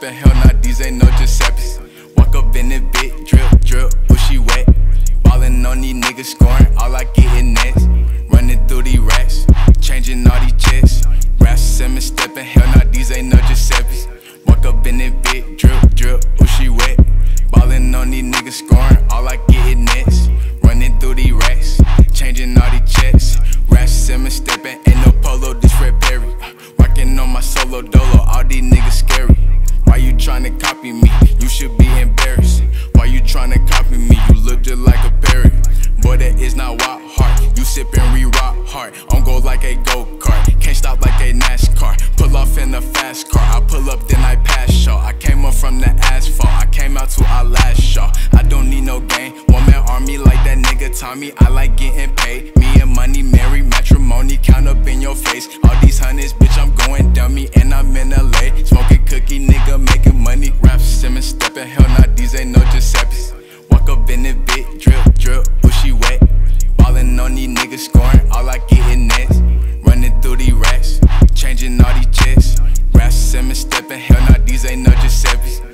stepping, hell nah, these ain't no Giuseppe's. Walk up in it, bit, drip, drip, she wet. Ballin' on these niggas, scoring, all I get is nets. Running through these racks, changing all these checks. Raf Simons stepping, hell nah, these ain't no Giuseppe's. Walk up in it, bit, drip, drip, she wet. Ballin' on these niggas, scoring, all I get is nets. Running through these racks, changing all these checks. Raf Simons stepping, ain't no polo, this Fred Perry. Rockin' on my solo dolo, it like a berry. Boy, that is not wild heart. You sippin' re-rock hard. On go like a go-kart. Can't stop like a NASCAR. Pull off in a fast car. I pull up, then I pass y'all. I came up from the asphalt. I came out to our last. I don't need no game. One man army like that nigga Tommy. I like getting paid. Me and money, marry, matrimony, count up in your face. All these hundreds, bitch, I'm going dummy. And I'm in LA. Smoking cookie, nigga, making money. Raf Simons, stepping hell, not these ain't no Giuseppe's. getting next. Running through the racks, changing all these checks. Raps, seven stepping, hell nah, these ain't no Giuseppe's.